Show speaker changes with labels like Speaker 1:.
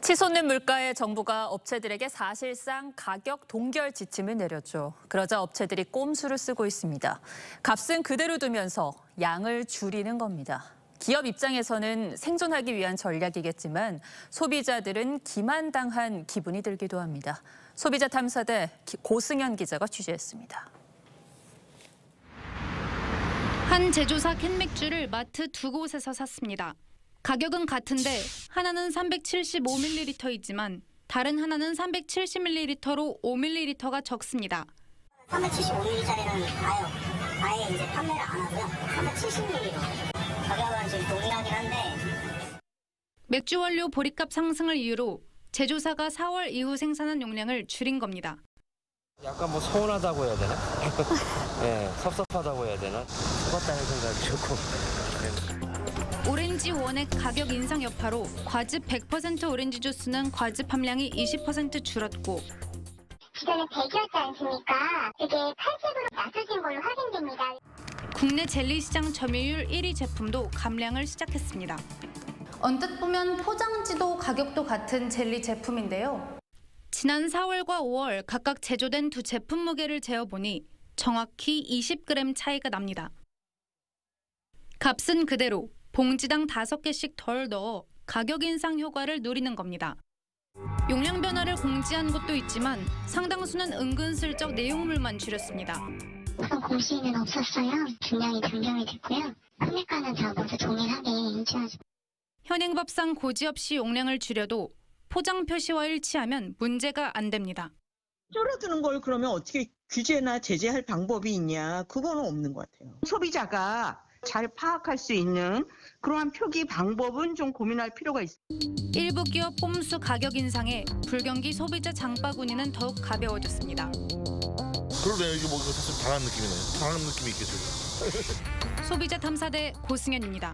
Speaker 1: 치솟는 물가에 정부가 업체들에게 사실상 가격 동결 지침을 내렸죠. 그러자 업체들이 꼼수를 쓰고 있습니다. 값은 그대로 두면서 양을 줄이는 겁니다. 기업 입장에서는 생존하기 위한 전략이겠지만 소비자들은 기만당한 기분이 들기도 합니다. 소비자 탐사대 고승현 기자가 취재했습니다.
Speaker 2: 한 제조사 캔맥주를 마트 두 곳에서 샀습니다. 가격은 같은데 하나는 375ml이지만 다른 하나는 370ml로 5ml가 적습니다.
Speaker 3: 375ml짜리는 아예, 아예 이제 판매를 안 하고요. 370ml로. 가격은 지금 동일하긴 한데
Speaker 2: 맥주 원료 보리값 상승을 이유로 제조사가 4월 이후 생산한 용량을 줄인 겁니다.
Speaker 4: 약간 뭐 서운하다고 해야 되나? 예, 섭섭하다고 해야 되나? 속았다는 생각이 조금.
Speaker 2: 오렌지 원액 가격 인상 여파로 과즙 100% 오렌지 주스는 과즙 함량이 20% 줄었고
Speaker 5: 기존에 100이었지 않습니까? 그게 80으로 낮아진 걸로 확인됩니다.
Speaker 2: 국내 젤리 시장 점유율 1위 제품도 감량을 시작했습니다. 언뜻 보면 포장지도 가격도 같은 젤리 제품인데요. 지난 4월과 5월 각각 제조된 두 제품 무게를 재어보니 정확히 20g 차이가 납니다. 값은 그대로 봉지당 5개씩 덜 넣어 가격 인상 효과를 누리는 겁니다. 용량 변화를 공지한 곳도 있지만 상당수는 은근슬쩍 내용물만 줄였습니다.
Speaker 5: 우선 공시는 없었어요. 중량이 변경이 됐고요. 판매가는 다 모두 동일하게 유지하죠.
Speaker 2: 현행법상 고지 없이 용량을 줄여도 포장 표시와 일치하면 문제가 안 됩니다.
Speaker 6: 줄어드는 걸 그러면 어떻게 규제나 제재할 방법이 있냐? 그거는 없는 것 같아요. 소비자가 잘 파악할 수 있는 그러한 표기 방법은 좀 고민할 필요가 있습니다.
Speaker 2: 일부 기업 꼼수 가격 인상에 불경기 소비자 장바구니는 더욱 가벼워졌습니다.
Speaker 7: 그러네요. 이게 뭐 사실 당한 느낌이네요. 당한 느낌이 있겠어요.
Speaker 2: 소비자 탐사대 고승현입니다.